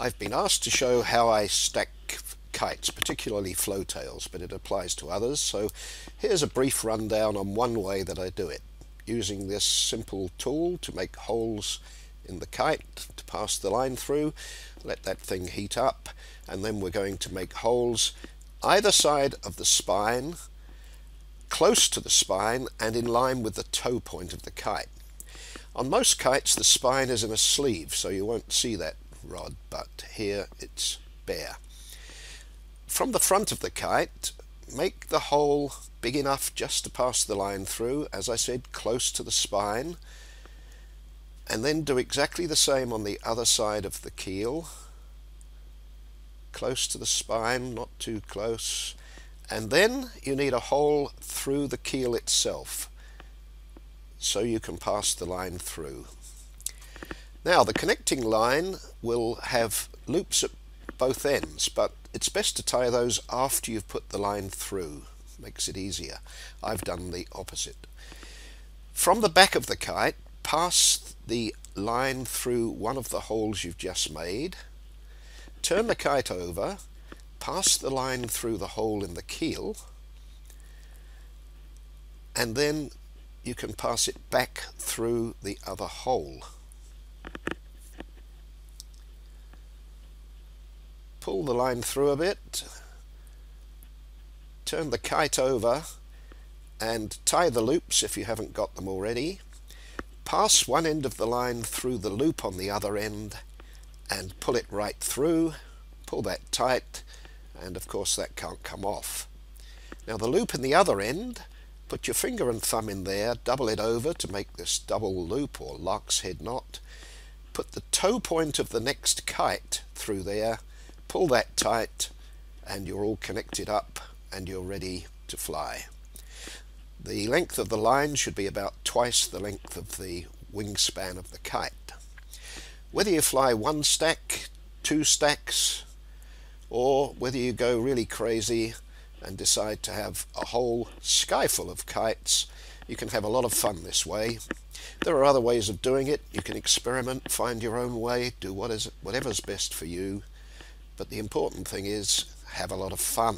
I've been asked to show how I stack kites, particularly flowtails, but it applies to others. So here's a brief rundown on one way that I do it. Using this simple tool to make holes in the kite to pass the line through, let that thing heat up, and then we're going to make holes either side of the spine, close to the spine and in line with the tow point of the kite. On most kites the spine is in a sleeve so you won't see that rod, but here it's bare. From the front of the kite, make the hole big enough just to pass the line through, as I said, close to the spine, and then do exactly the same on the other side of the keel, close to the spine, not too close, and then you need a hole through the keel itself so you can pass the line through. Now the connecting line will have loops at both ends, but it's best to tie those after you've put the line through. Makes it easier. I've done the opposite. From the back of the kite, pass the line through one of the holes you've just made, turn the kite over, pass the line through the hole in the keel, and then you can pass it back through the other hole. Pull the line through a bit, turn the kite over and tie the loops if you haven't got them already. Pass one end of the line through the loop on the other end and pull it right through. Pull that tight and of course that can't come off. Now the loop in the other end Put your finger and thumb in there, double it over to make this double loop or lark's head knot. Put the tow point of the next kite through there, pull that tight, and you're all connected up and you're ready to fly. The length of the line should be about twice the length of the wingspan of the kite. Whether you fly one stack, two stacks, or whether you go really crazy and decide to have a whole sky full of kites, you can have a lot of fun this way. There are other ways of doing it. You can experiment, find your own way, do what is whatever's best for you. But the important thing is have a lot of fun.